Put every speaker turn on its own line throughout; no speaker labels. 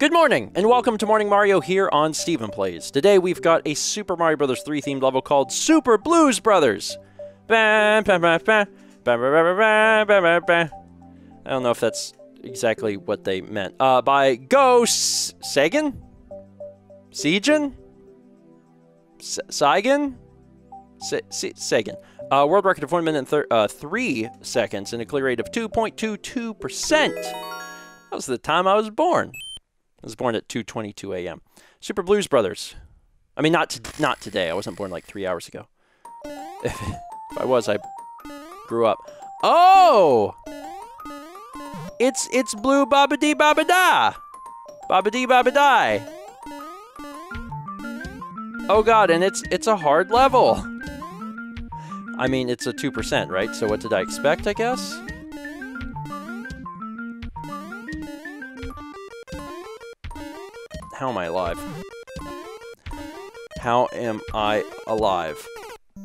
Good morning, and welcome to Morning Mario here on Stephen Plays. Today we've got a Super Mario Bros. 3 themed level called Super Blues Brothers. I don't know if that's exactly what they meant. Uh, by Go S Sagan? Sejan? Sagan? Sagan. Uh, world record of 1 minute and uh, 3 seconds and a clear rate of 2.22%. That was the time I was born. I was born at 2:22 a.m. Super Blues Brothers. I mean, not not today. I wasn't born like three hours ago. If, I was, I grew up. Oh, it's it's Blue baba dee baba da, baba dee Babadi Babadai. Oh God, and it's it's a hard level. I mean, it's a two percent, right? So what did I expect? I guess. How am I alive? How am I alive?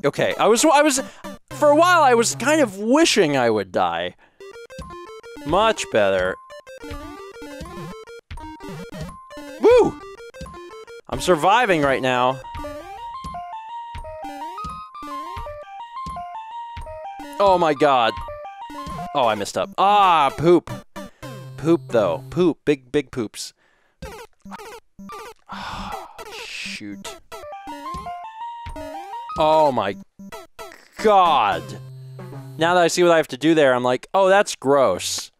Okay, I was I was for a while I was kind of wishing I would die. Much better. Woo! I'm surviving right now. Oh my god. Oh, I messed up. Ah, poop. Poop though. Poop. Big big poops. Shoot. Oh my god. Now that I see what I have to do there, I'm like, oh, that's gross.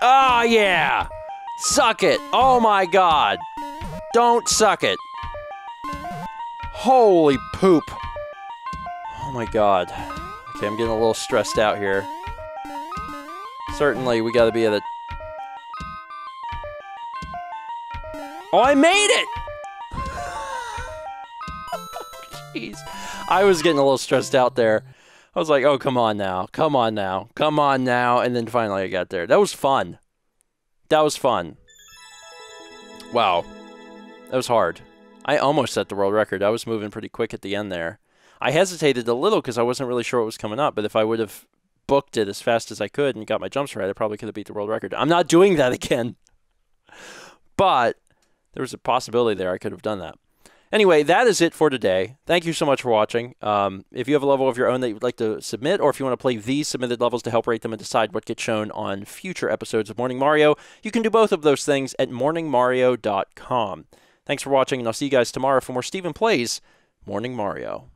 Oh, yeah. Suck it. Oh, my God. Don't suck it. Holy poop. Oh, my God. Okay, I'm getting a little stressed out here. Certainly, we gotta be at a. Oh, I made it! I was getting a little stressed out there. I was like, oh, come on now. Come on now. Come on now. And then finally I got there. That was fun. That was fun. Wow. That was hard. I almost set the world record. I was moving pretty quick at the end there. I hesitated a little because I wasn't really sure what was coming up, but if I would have booked it as fast as I could and got my jumps right, I probably could have beat the world record. I'm not doing that again. But there was a possibility there I could have done that. Anyway, that is it for today. Thank you so much for watching. Um, if you have a level of your own that you'd like to submit, or if you want to play these submitted levels to help rate them and decide what gets shown on future episodes of Morning Mario, you can do both of those things at morningmario.com. Thanks for watching, and I'll see you guys tomorrow for more Stephen Plays Morning Mario.